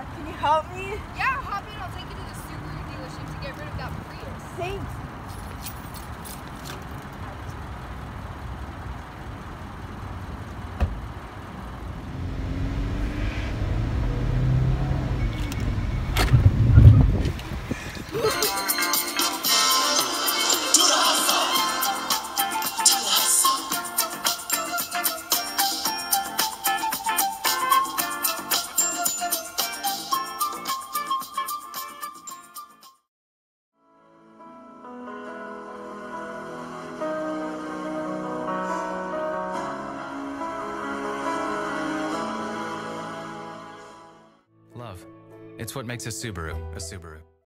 Can you help me? Yeah, hop in. I'll take you to the Subaru dealership to get rid of that Prius. Thanks. Love. It's what makes a Subaru a Subaru.